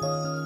不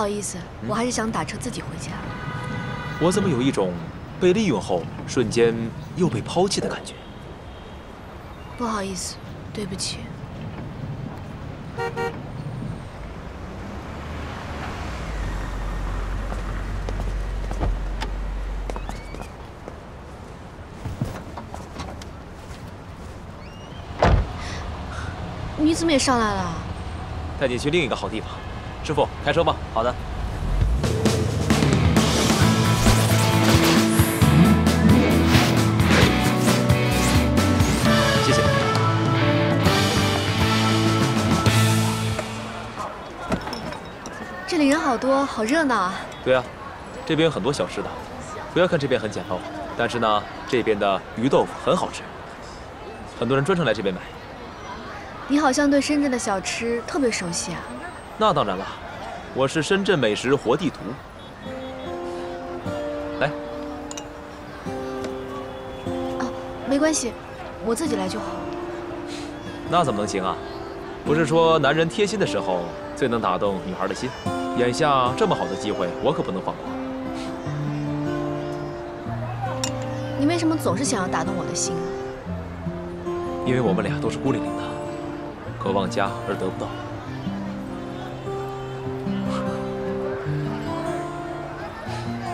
好意思，我还是想打车自己回家。我怎么有一种被利用后瞬间又被抛弃的感觉？不好意思，对不起。你怎么也上来了？带你去另一个好地方。师傅，开车吧。好的。谢谢。这里人好多，好热闹啊。对啊，这边有很多小吃的。不要看这边很简陋，但是呢，这边的鱼豆腐很好吃，很多人专程来这边买。你好像对深圳的小吃特别熟悉啊。那当然了，我是深圳美食活地图。来，哦，没关系，我自己来就好。那怎么能行啊？不是说男人贴心的时候最能打动女孩的心？眼下这么好的机会，我可不能放过。你为什么总是想要打动我的心啊？因为我们俩都是孤零零的，渴望家而得不到。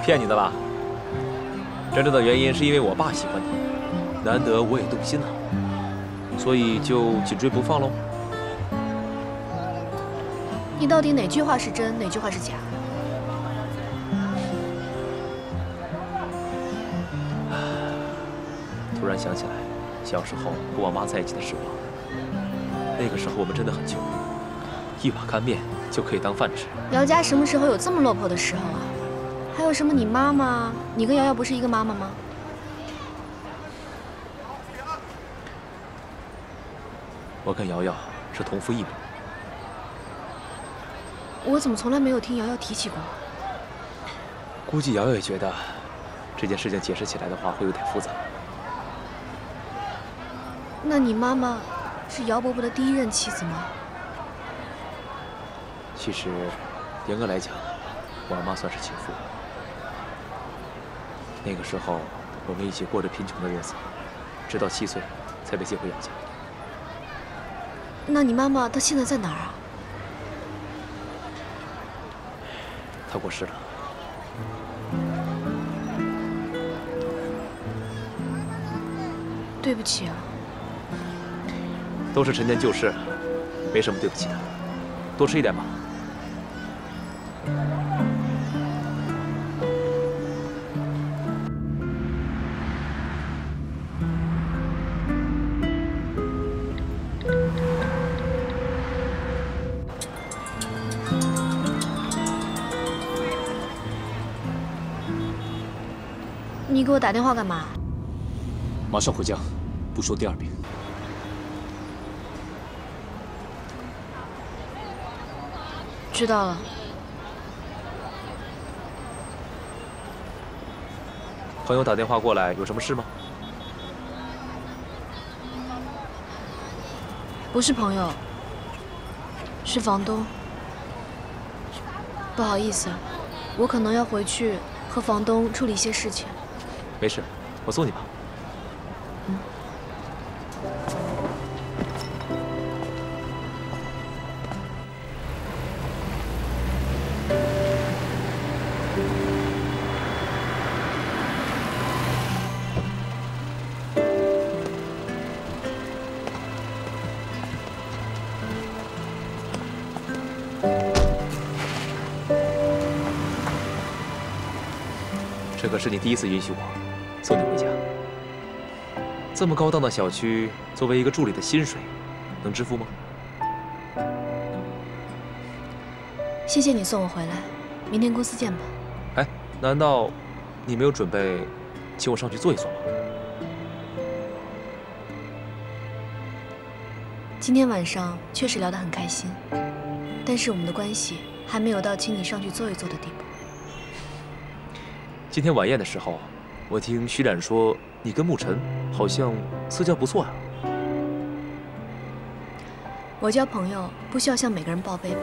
骗你的吧？真正的原因是因为我爸喜欢你，难得我也动心了，所以就紧追不放喽。你到底哪句话是真，哪句话是假？突然想起来，小时候和我妈在一起的时光，那个时候我们真的很穷，一碗干面就可以当饭吃。姚家什么时候有这么落魄的时候啊？还有什么？你妈妈，你跟瑶瑶不是一个妈妈吗？我跟瑶瑶是同父异母。我怎么从来没有听瑶瑶提起过？估计瑶瑶也觉得这件事情解释起来的话会有点复杂。那你妈妈是姚伯伯的第一任妻子吗？其实，严格来讲，我妈算是情妇。那个时候，我们一起过着贫穷的日子，直到七岁才被接回姚家。那你妈妈她现在在哪儿啊？她过世了。对不起啊。都是陈年旧事，没什么对不起的。多吃一点吧。电话干嘛？马上回家，不说第二遍。知道了。朋友打电话过来，有什么事吗？不是朋友，是房东。不好意思，我可能要回去和房东处理一些事情。没事，我送你吧。这可是你第一次允许我送你回家。这么高档的小区，作为一个助理的薪水，能支付吗？谢谢你送我回来，明天公司见吧。哎，难道你没有准备请我上去坐一坐吗？今天晚上确实聊得很开心，但是我们的关系还没有到请你上去坐一坐的地步。今天晚宴的时候，我听徐冉说你跟沐晨好像私交不错啊。我交朋友不需要向每个人报备吧？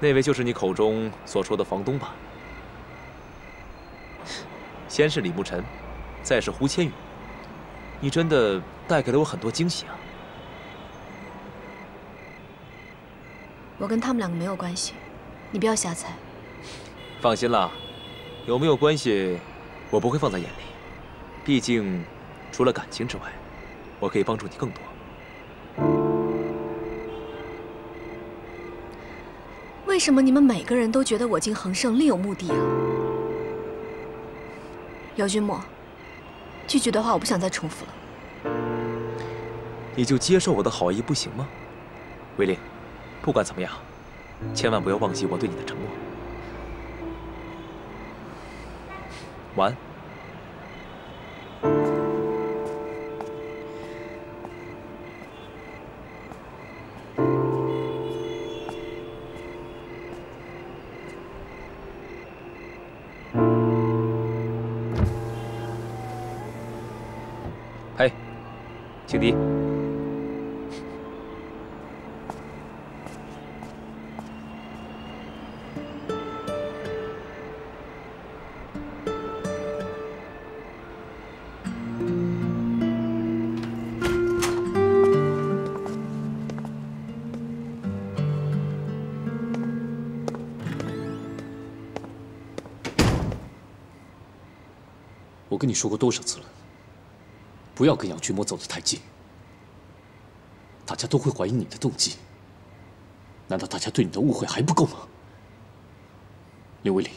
那位就是你口中所说的房东吧？先是李沐晨，再是胡千羽，你真的带给了我很多惊喜啊！我跟他们两个没有关系，你不要瞎猜。放心啦，有没有关系，我不会放在眼里。毕竟，除了感情之外，我可以帮助你更多。为什么你们每个人都觉得我进恒盛另有目的啊？姚君墨，拒绝的话我不想再重复了。你就接受我的好意不行吗，魏林？不管怎么样，千万不要忘记我对你的承诺。晚安。你说过多少次了，不要跟杨君墨走得太近，大家都会怀疑你的动机。难道大家对你的误会还不够吗？刘伟林，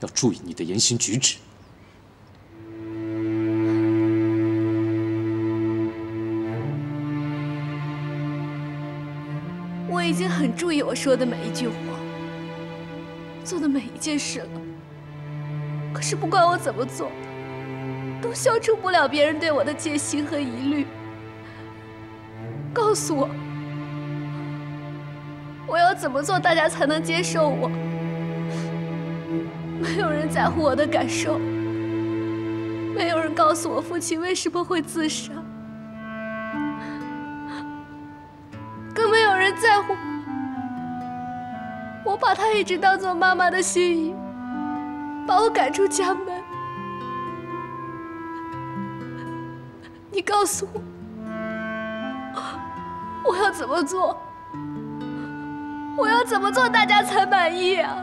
要注意你的言行举止。我已经很注意我说的每一句话，做的每一件事了。可是不管我怎么做，都消除不了别人对我的戒心和疑虑。告诉我，我要怎么做，大家才能接受我？没有人在乎我的感受，没有人告诉我父亲为什么会自杀，更没有人在乎我把他一直当做妈妈的心意。把我赶出家门，你告诉我，我要怎么做？我要怎么做大家才满意啊？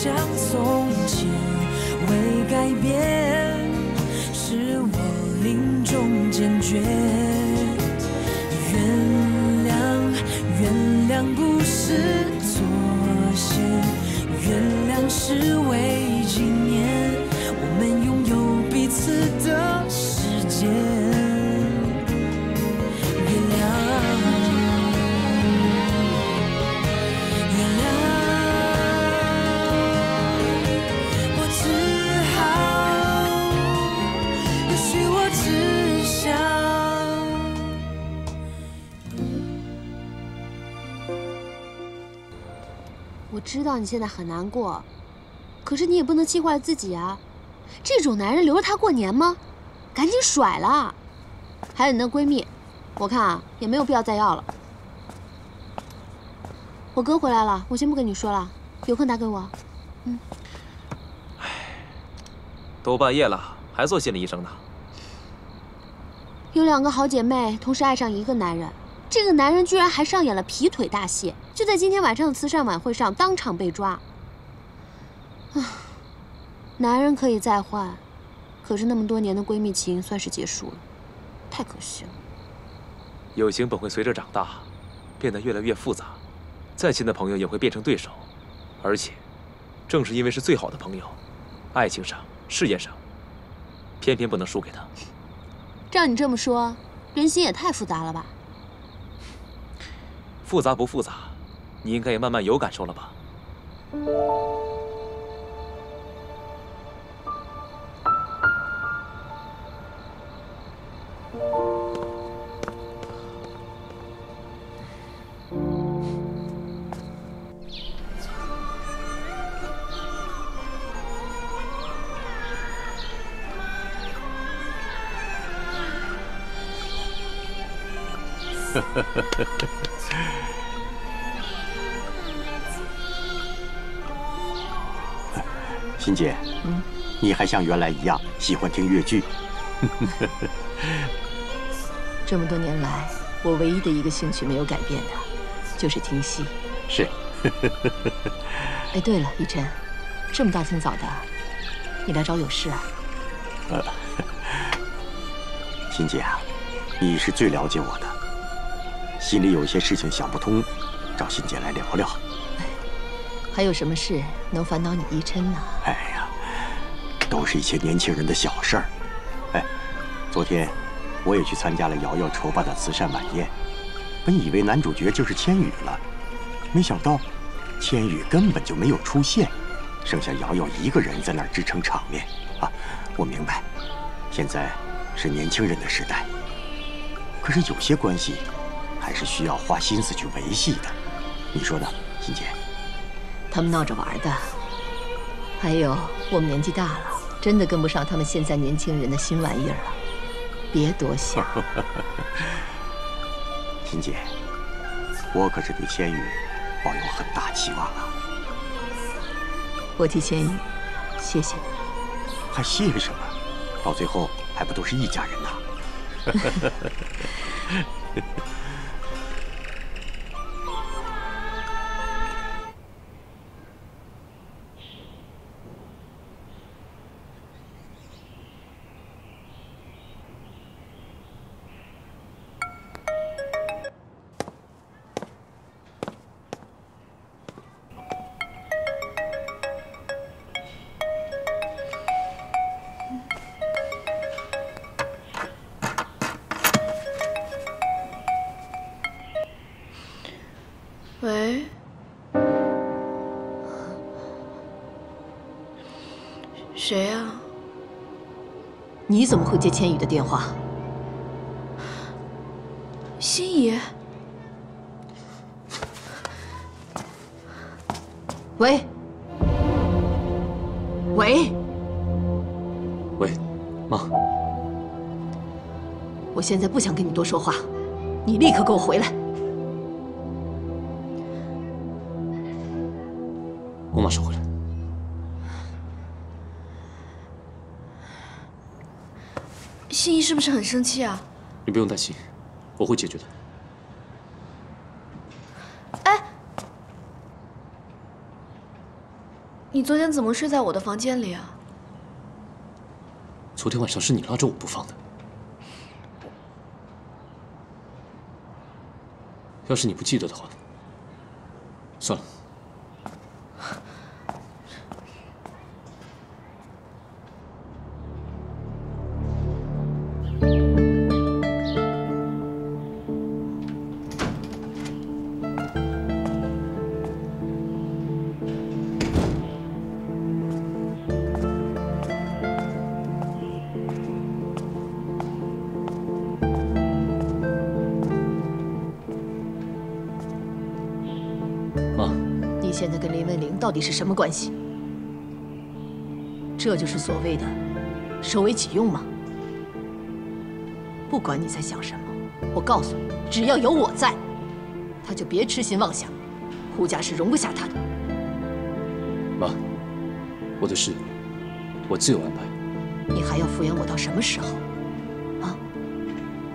像从前未改变，是我临终坚决。原谅，原谅不是妥协，原谅是为我知道你现在很难过，可是你也不能气坏了自己啊！这种男人留着他过年吗？赶紧甩了！还有你那闺蜜，我看啊也没有必要再要了。我哥回来了，我先不跟你说了，有空打给我。嗯都半夜了，还做心理医生呢？有两个好姐妹同时爱上一个男人，这个男人居然还上演了劈腿大戏，就在今天晚上的慈善晚会上当场被抓。啊，男人可以再换，可是那么多年的闺蜜情算是结束了，太可惜了。友情本会随着长大，变得越来越复杂，再亲的朋友也会变成对手，而且，正是因为是最好的朋友，爱情上、事业上，偏偏不能输给他。照你这么说，人心也太复杂了吧？复杂不复杂，你应该也慢慢有感受了吧？像原来一样喜欢听越剧？这么多年来，我唯一的一个兴趣没有改变的，就是听戏。是。哎，对了，依晨，这么大清早的，你来找有事啊？呃，欣姐啊，你是最了解我的，心里有些事情想不通，找欣姐来聊聊。还有什么事能烦恼你依琛呢？哎呀，都是一些年轻人的小事儿。哎，昨天我也去参加了瑶瑶筹办的慈善晚宴，本以为男主角就是千羽了，没想到千羽根本就没有出现，剩下瑶瑶一个人在那儿支撑场面。啊，我明白，现在是年轻人的时代，可是有些关系还是需要花心思去维系的，你说呢，欣姐？他们闹着玩的。还有，我们年纪大了，真的跟不上他们现在年轻人的新玩意儿了。别多想。秦姐，我可是对千羽抱有很大期望啊。我替千羽谢谢你。还谢什么？到最后还不都是一家人呐？喂，谁呀、你怎么会接千羽的电话？心怡，喂，喂，喂，妈，我现在不想跟你多说话，你立刻给我回来。是不是很生气啊？你不用担心，我会解决的。哎你昨天怎么睡在我的房间里啊？昨天晚上是你拉着我不放的。要是你不记得的话，现在跟林文玲到底是什么关系？这就是所谓的收为己用吗？不管你在想什么，我告诉你，只要有我在，他就别痴心妄想，胡家是容不下他的。妈，我的事我自有安排。你还要敷衍我到什么时候？啊！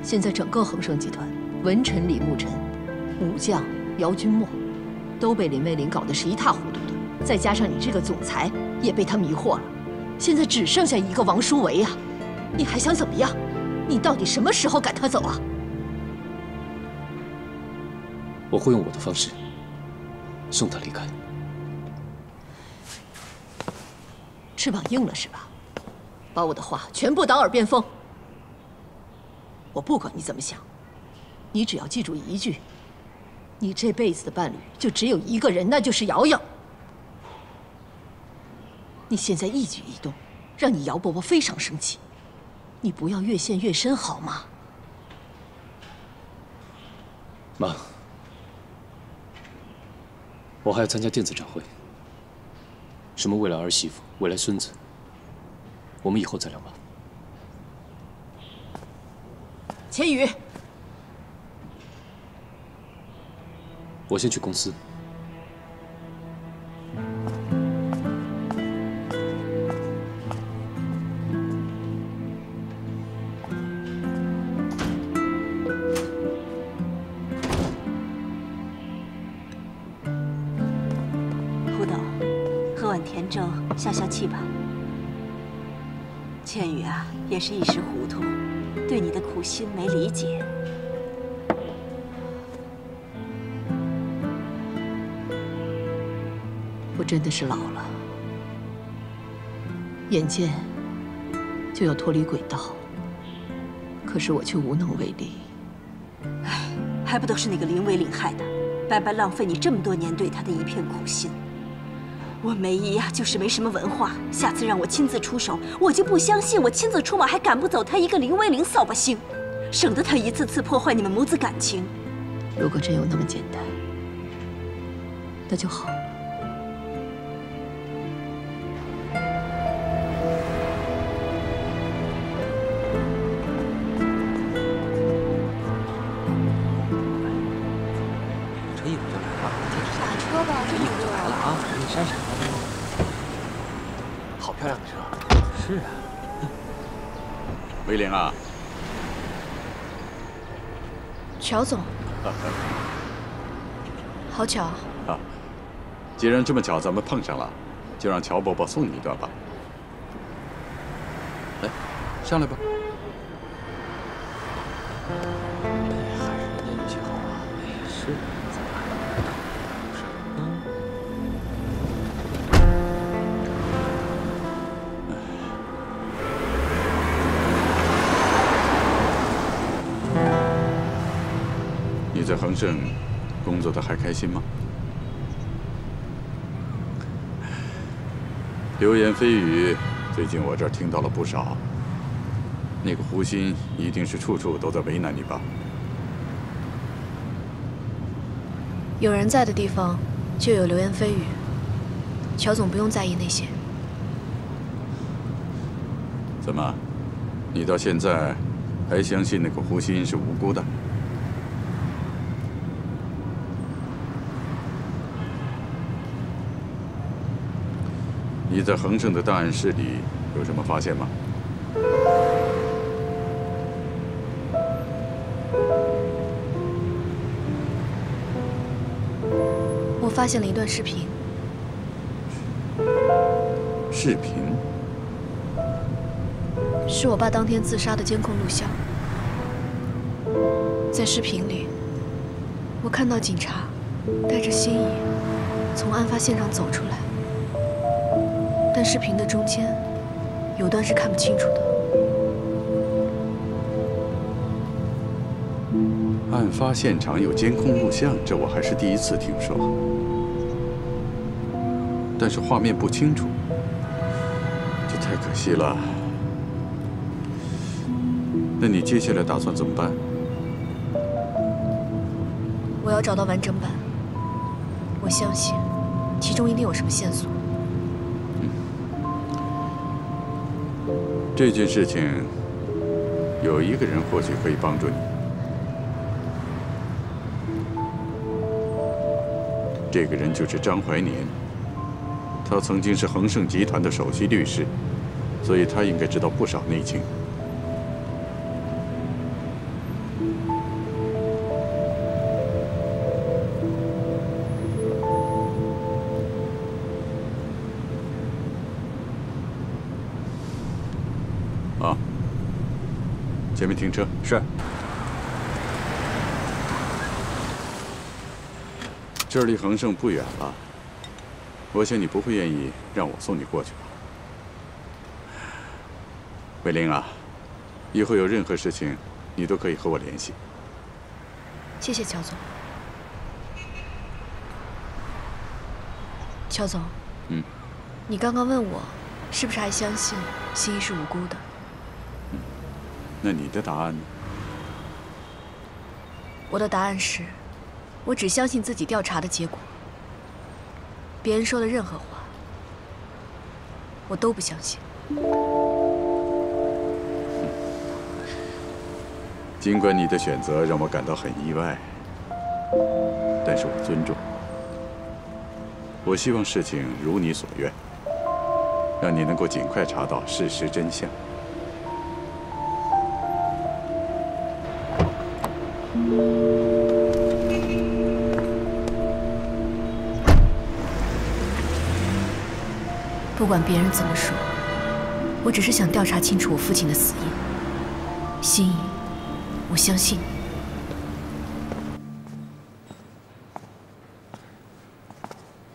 现在整个恒盛集团，文臣李牧臣，武将姚君墨，都被林卫林搞得是一塌糊涂的。再加上你这个总裁也被他迷惑了，现在只剩下一个王书维啊！你还想怎么样？你到底什么时候赶他走啊？我会用我的方式送他离开。翅膀硬了是吧？把我的话全部当耳边风。我不管你怎么想，你只要记住一句：你这辈子的伴侣就只有一个人，那就是瑶瑶。你现在一举一动，让你姚伯伯非常生气，你不要越陷越深好吗？妈，我还要参加电子展会，什么未来儿媳妇、未来孙子，我们以后再聊吧。千羽，我先去公司。胡董，喝碗甜粥消消气吧。千羽啊，也是一时糊涂，对你的苦心没理解。真的是老了，眼见就要脱离轨道，可是我却无能为力。还不都是那个林伟岭害的，白白浪费你这么多年对他的一片苦心。我梅姨呀，就是没什么文化，下次让我亲自出手，我就不相信我亲自出马还赶不走他一个林威岭扫把星，省得他一次次破坏你们母子感情。如果真有那么简单，那就好打车吧，这么热。来了啊，赶紧扇扇。好漂亮的车。是啊。威廉啊，乔总，好巧啊！啊，既然这么巧咱们碰上了，就让乔伯伯送你一段吧。来，上来吧。正工作的还开心吗？流言蜚语，最近我这儿听到了不少。那个胡鑫一定是处处都在为难你吧？有人在的地方，就有流言蜚语。乔总不用在意那些。怎么，你到现在还相信那个胡鑫是无辜的？你在恒盛的档案室里有什么发现吗？我发现了一段视频。视频是我爸当天自杀的监控录像。在视频里，我看到警察带着心仪从案发现场走出来，但视频的中间有段是看不清楚的。案发现场有监控录像，这我还是第一次听说。但是画面不清楚，这太可惜了。那你接下来打算怎么办？我要找到完整版。我相信，其中一定有什么线索。这件事情有一个人或许可以帮助你。这个人就是张怀年。他曾经是恒盛集团的首席律师，所以他应该知道不少内情。前面停车。是。这儿离恒盛不远了。我想你不会愿意让我送你过去吧，伟玲啊，以后有任何事情，你都可以和我联系。谢谢乔总。乔总，嗯，你刚刚问我，是不是还相信心怡是无辜的？嗯，那你的答案呢？我的答案是，我只相信自己调查的结果。别人说的任何话，我都不相信。尽管你的选择让我感到很意外，但是我尊重。我希望事情如你所愿，让你能够尽快查到事实真相。不管别人怎么说，我只是想调查清楚我父亲的死因。心怡，我相信你。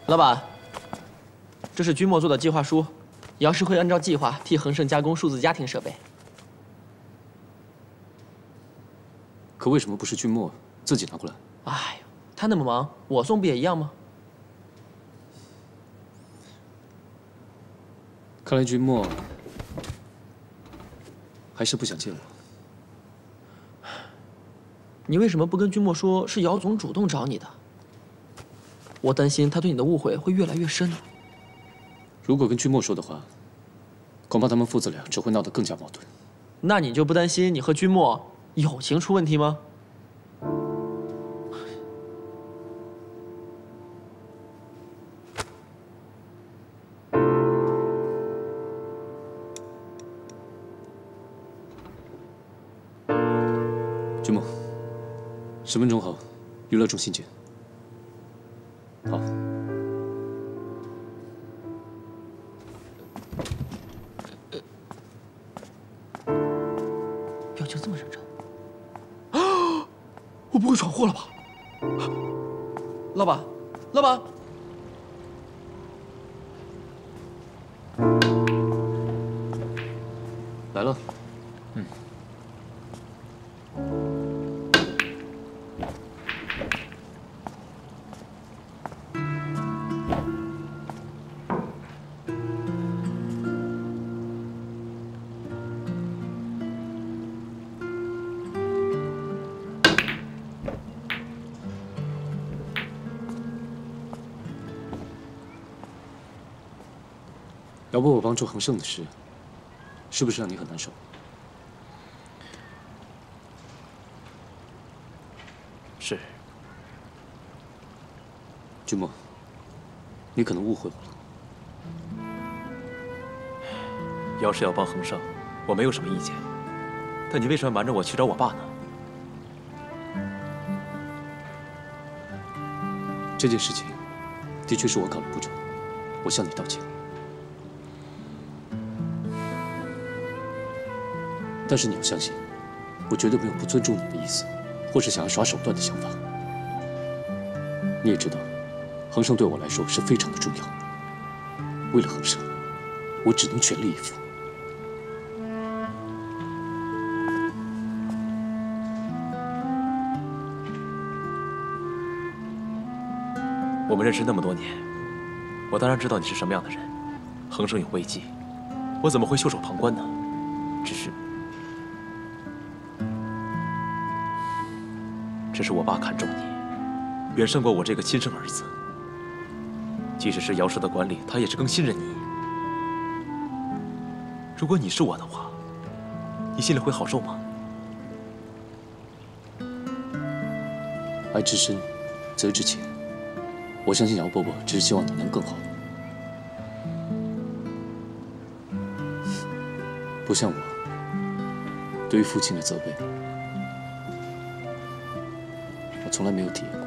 老板，这是君莫做的计划书，姚氏会按照计划替恒盛加工数字家庭设备。可为什么不是君莫自己拿过来？哎呀，他那么忙，我送不也一样吗？看来君莫还是不想见我。你为什么不跟君莫说是姚总主动找你的？我担心他对你的误会会越来越深。如果跟君莫说的话，恐怕他们父子俩只会闹得更加矛盾。那你就不担心你和君莫友情出问题吗？十分钟后，娱乐中心见。来了。嗯。要不我帮助恒盛的事。是不是让你很难受？是。君莫，你可能误会我了。要是要帮恒盛，我没有什么意见。但你为什么瞒着我去找我爸呢？这件事情的确是我考虑不周，我向你道歉。但是你要相信，我绝对没有不尊重你的意思，或是想要耍手段的想法。你也知道，恒生对我来说是非常的重要。为了恒生，我只能全力以赴。我们认识那么多年，我当然知道你是什么样的人。恒生有危机，我怎么会袖手旁观呢？只是，这是我爸看重你，远胜过我这个亲生儿子。即使是姚氏的管理，他也是更信任你。如果你是我的话，你心里会好受吗？爱之深，责之切。我相信姚伯伯只是希望你能更好，不像我，对于父亲的责备，从来没有体验过。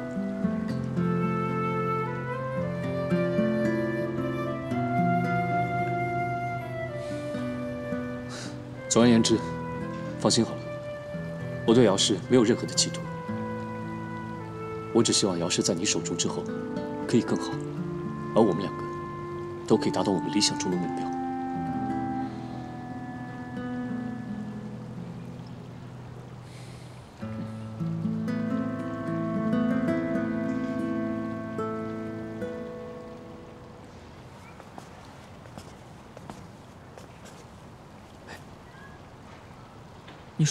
总而言之，放心好了，我对姚氏没有任何的企图，我只希望姚氏在你手中之后。可以更好，而我们两个都可以达到我们理想中的目标。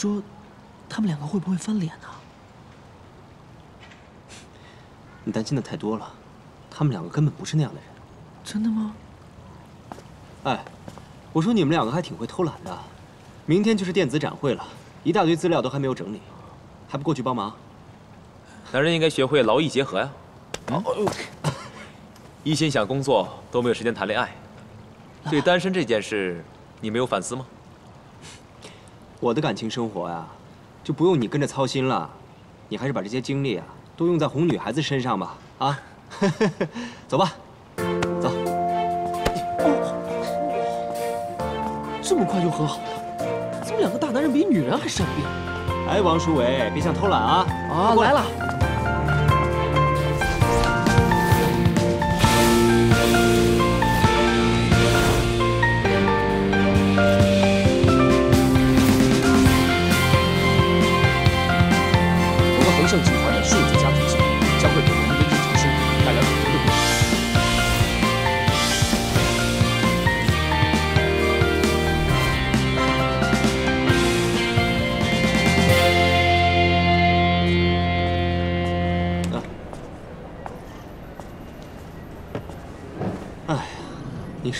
说，他们两个会不会翻脸呢？你担心的太多了。他们两个根本不是那样的人，真的吗？哎，我说你们两个还挺会偷懒的。明天就是电子展会了，一大堆资料都还没有整理，还不过去帮忙？男人应该学会劳逸结合呀。一心想工作，都没有时间谈恋爱。对单身这件事，你没有反思吗？我的感情生活呀，就不用你跟着操心了。你还是把这些精力啊，都用在哄女孩子身上吧。啊。走吧，走。这么快就和好了？怎么两个大男人比女人还善变？哎，王书伟，别想偷懒啊！啊，来了。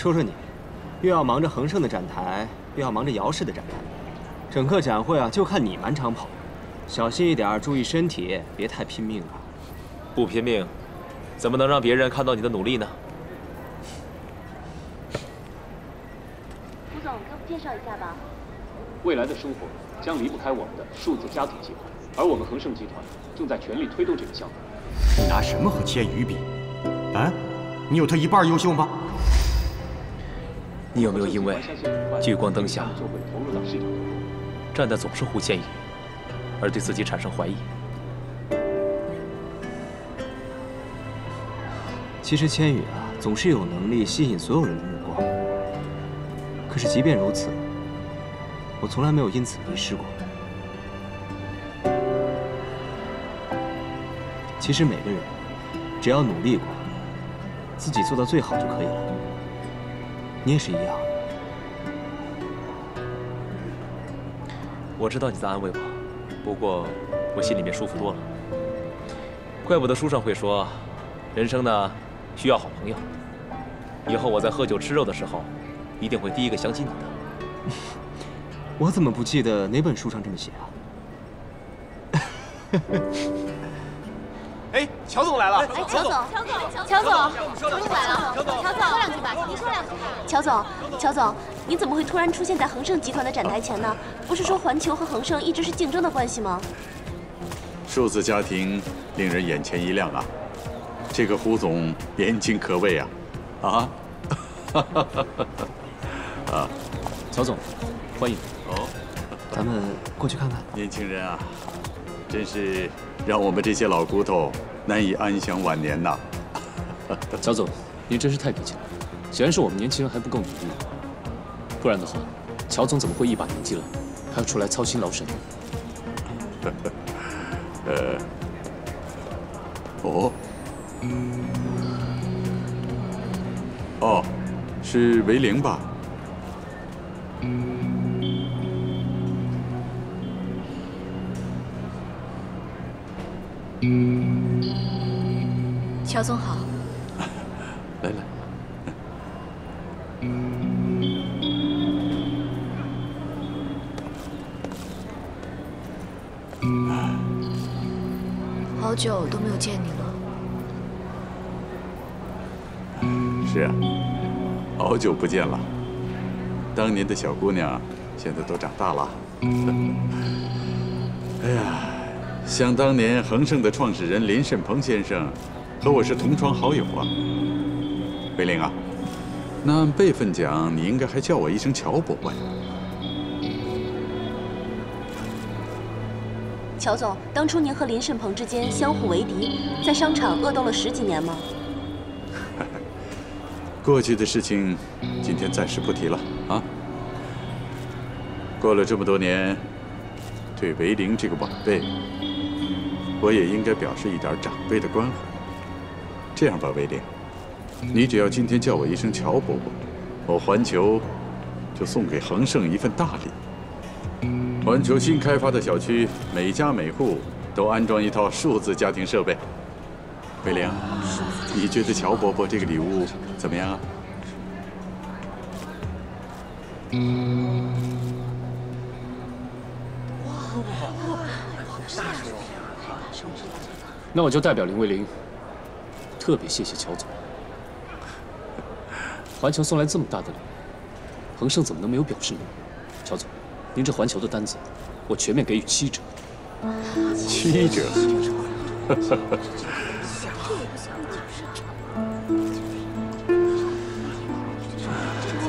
说说你，又要忙着恒盛的展台，又要忙着姚氏的展台，整个展会啊，就看你满场跑，小心一点，注意身体，别太拼命了。不拼命，怎么能让别人看到你的努力呢？吴总，给我们介绍一下吧。未来的生活将离不开我们的数字家庭计划，而我们恒盛集团正在全力推动这个项目。你拿什么和千羽比？啊？你有他一半优秀吗？你有没有因为聚光灯下站的总是胡千羽，而对自己产生怀疑？其实千羽啊，总是有能力吸引所有人的目光。可是即便如此，我从来没有因此迷失过。其实每个人只要努力过，自己做到最好就可以了。你也是一样。我知道你在安慰我，不过我心里面舒服多了。怪不得书上会说，人生呢需要好朋友。以后我在喝酒吃肉的时候，一定会第一个想起你的。我怎么不记得哪本书上这么写啊？哎，乔总来了！哎，乔总，乔总，乔总，您来了，乔总，说两句吧，您说两句吧。乔总，乔总，你怎么会突然出现在恒盛集团的展台前呢？不是说环球和恒盛一直是竞争的关系吗？数字家庭令人眼前一亮啊！这个胡总年轻可畏啊！啊！啊！乔总，欢迎。哦，咱们过去看看。年轻人啊，真是让我们这些老骨头难以安享晚年呐！乔总，您真是太客气了。显然是我们年轻人还不够努力，不然的话，乔总怎么会一把年纪了还要出来操心劳神？呃，哦，哦，是维玲吧？乔总好，来来，好久都没有见你了。是啊，好久不见了。当年的小姑娘，现在都长大了。哎呀，想当年恒盛的创始人林胜鹏先生，和我是同窗好友啊。维玲啊，那按辈分讲，你应该还叫我一声乔伯伯呀。乔总，当初您和林胜鹏之间相互为敌，在商场恶斗了十几年吗？过去的事情，今天暂时不提了啊。过了这么多年，对维玲这个晚辈，我也应该表示一点长辈的关怀。这样吧，维玲，你只要今天叫我一声乔伯伯，我环球就送给恒盛一份大礼。环球新开发的小区，每家每户都安装一套数字家庭设备。维玲，你觉得乔伯伯这个礼物怎么样啊？那我就代表林卫林，特别谢谢乔总。环球送来这么大的礼物，恒盛怎么能没有表示呢？乔总，您这环球的单子，我全面给予七折。七折。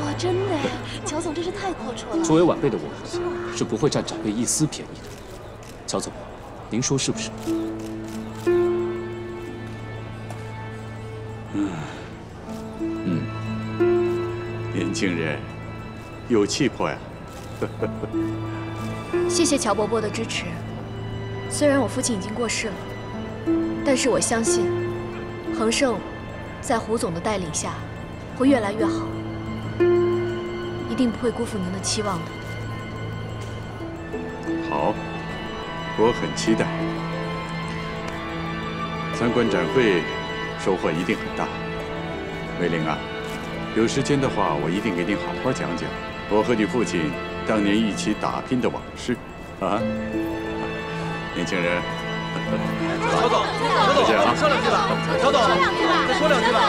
哇，真的，乔总真是太阔绰了。作为晚辈的我，是不会占长辈一丝便宜的。乔总，您说是不是？年轻人有气魄呀！谢谢乔伯伯的支持。虽然我父亲已经过世了，但是我相信恒盛在胡总的带领下会越来越好，一定不会辜负您的期望的。好，我很期待。参观展会，收获一定很大。梅玲啊，有时间的话，我一定给你好好讲讲我和你父亲当年一起打拼的往事。啊，年轻人，乔总，乔总，说两句吧。乔总，再说两句吧。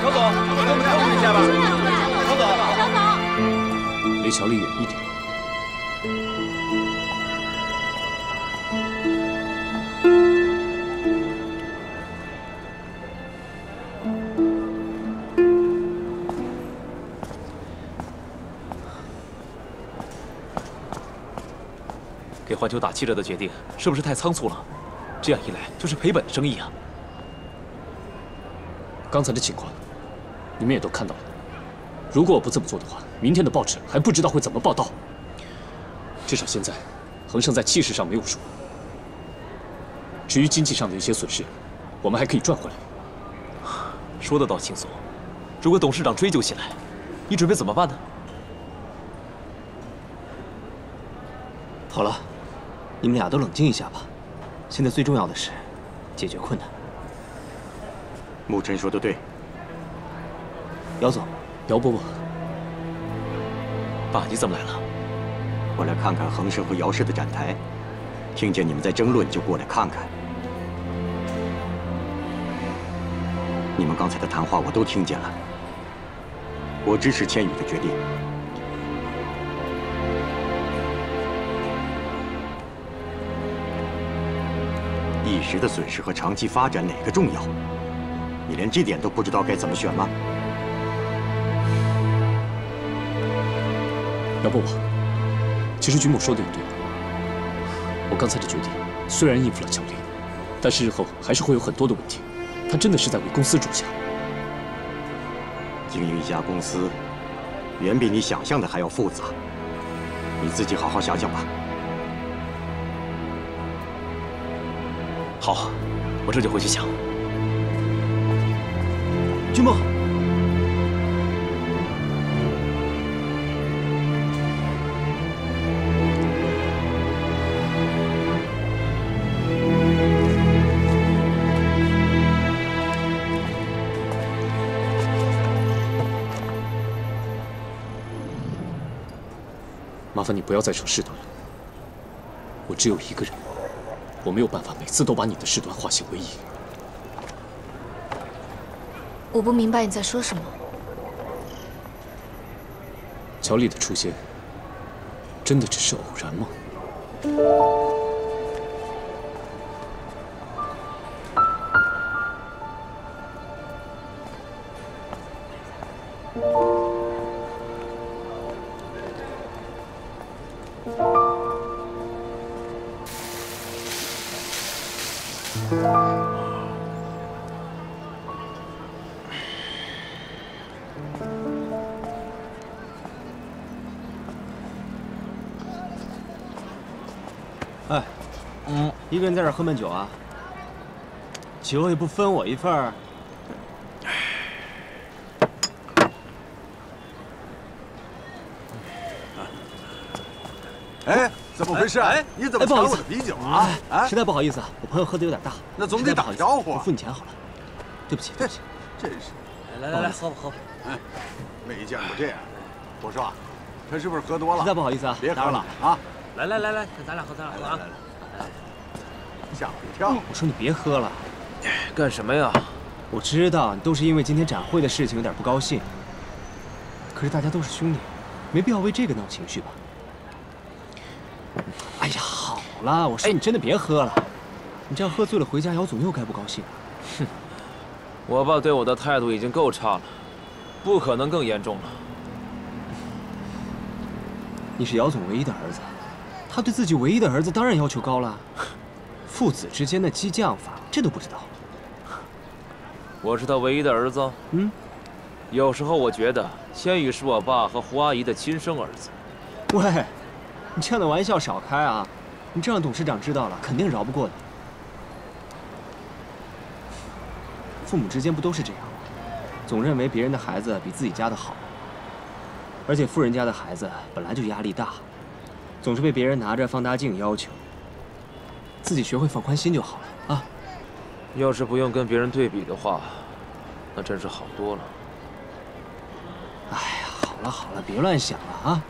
乔总，给我们透露一下吧。乔总，乔总，离乔丽远一点。环球打七折的决定是不是太仓促了？这样一来就是赔本的生意啊！刚才的情况，你们也都看到了。如果我不这么做的话，明天的报纸还不知道会怎么报道。至少现在，恒盛在气势上没有输。至于经济上的一些损失，我们还可以赚回来。说的倒轻松，如果董事长追究起来，你准备怎么办呢？好了，你们俩都冷静一下吧。现在最重要的是解决困难。牧尘说的对，姚总，姚伯伯，爸，你怎么来了？我来看看恒盛和姚氏的展台，听见你们在争论，就过来看看。你们刚才的谈话我都听见了，我支持千羽的决定。时的损失和长期发展哪个重要？你连这点都不知道该怎么选吗？姚伯伯，其实君莫说的也对。我刚才的决定虽然应付了乔丽，但是日后还是会有很多的问题。他真的是在为公司着想。经营一家公司，远比你想象的还要复杂。你自己好好想想吧。好，我这就回去想。君梦，麻烦你不要再扯事端了。我只有一个人，我没有办法每次都把你的事端化险为夷。我不明白你在说什么。乔丽的出现，真的只是偶然吗？个人在这儿喝闷酒啊？酒也不分我一份儿。哎，怎么回事？哎，你怎么哎不好意思抢我的啤酒啊？啊，实在不好意思啊，我朋友喝的有点大。那总得打个招呼啊我付你钱好了。对不起，对不起。真是，来来来，喝吧喝吧。哎，没见过这样。我说，他是不是喝多了？实在不好意思啊，别喝了啊！来来来来，咱俩喝，咱俩喝啊！吓我一跳。我说你别喝了。干什么呀？我知道你都是因为今天展会的事情有点不高兴，可是大家都是兄弟，没必要为这个闹情绪吧？哎呀，好了，我说你真的别喝了，你这样喝醉了回家，姚总又该不高兴了。哼，我爸对我的态度已经够差了，不可能更严重了。你是姚总唯一的儿子，他对自己唯一的儿子当然要求高了。父子之间的激将法，这都不知道。我是他唯一的儿子。嗯，有时候我觉得千羽是我爸和胡阿姨的亲生儿子。喂，你这样的玩笑少开啊！你这让董事长知道了，肯定饶不过你。父母之间不都是这样吗？总认为别人的孩子比自己家的好，而且富人家的孩子本来就压力大，总是被别人拿着放大镜要求。自己学会放宽心就好了啊！要是不用跟别人对比的话，那真是好多了。哎呀，好了好了，别乱想了啊！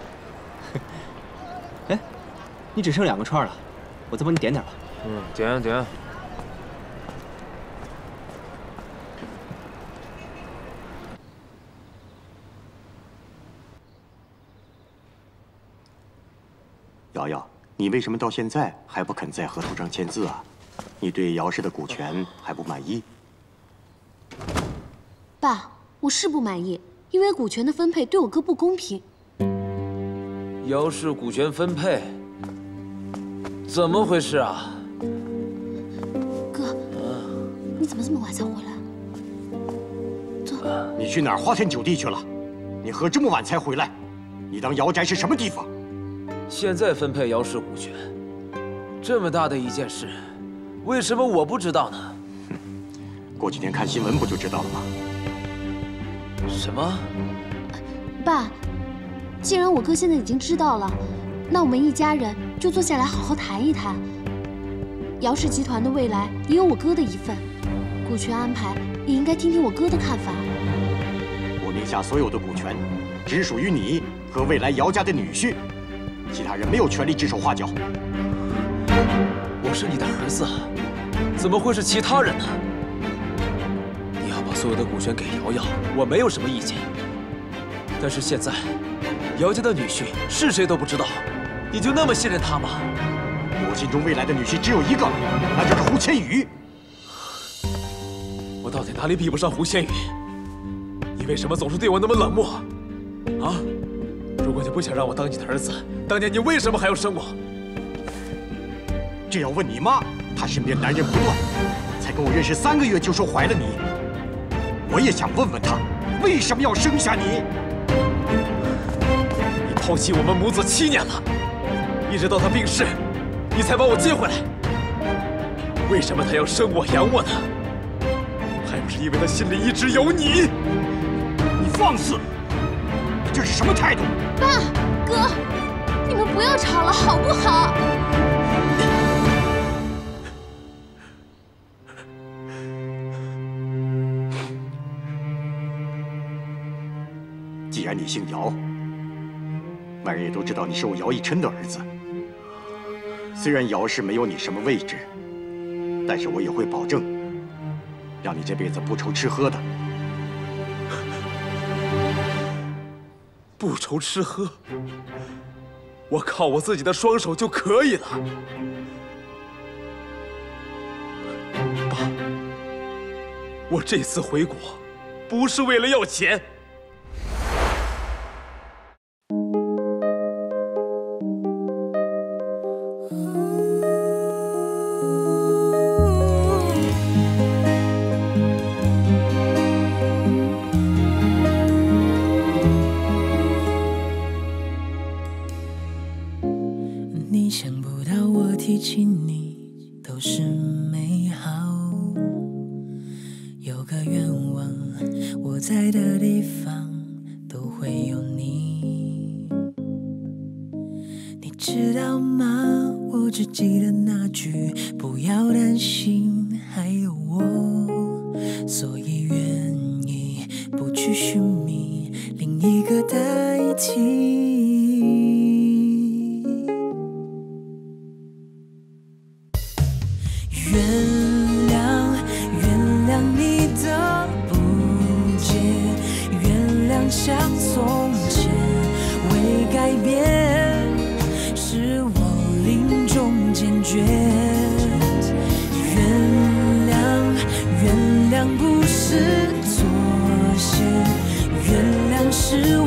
哎，你只剩两个串了，我再帮你点点吧。嗯，点点。瑶瑶，你为什么到现在还不肯在合同上签字啊？你对姚氏的股权还不满意？爸，我是不满意，因为股权的分配对我哥不公平。姚氏股权分配，怎么回事啊？哥，你怎么这么晚才回来？你去哪儿花天酒地去了？你喝这么晚才回来？你当姚宅是什么地方？现在分配姚氏股权，这么大的一件事，为什么我不知道呢？过几天看新闻不就知道了吗？什么？爸，既然我哥现在已经知道了，那我们一家人就坐下来好好谈一谈。姚氏集团的未来也有我哥的一份，股权安排也应该听听我哥的看法。我名下下所有的股权只属于你和未来姚家的女婿，其他人没有权利指手画脚。我是你的儿子，怎么会是其他人呢？你要把所有的股权给瑶瑶，我没有什么意见。但是现在，姚家的女婿是谁都不知道，你就那么信任他吗？我心中未来的女婿只有一个，那就是胡千羽。我到底哪里比不上胡千羽？你为什么总是对我那么冷漠？啊！如果你不想让我当你的儿子，当年你为什么还要生我？这要问你妈，她身边男人不断，才跟我认识三个月就说怀了你。我也想问问她，为什么要生下你？你抛弃我们母子七年了，一直到她病逝，你才把我接回来。为什么她要生我养我呢？还不是因为她心里一直有你？你放肆！这是什么态度？爸，哥，你们不要吵了，好不好？既然你姓姚，外人也都知道你是我姚逸琛的儿子。虽然姚氏没有你什么位置，但是我也会保证，让你这辈子不愁吃喝的。不愁吃喝，我靠我自己的双手就可以了。爸，我这次回国，不是为了要钱。原谅，原谅不是妥协，原谅是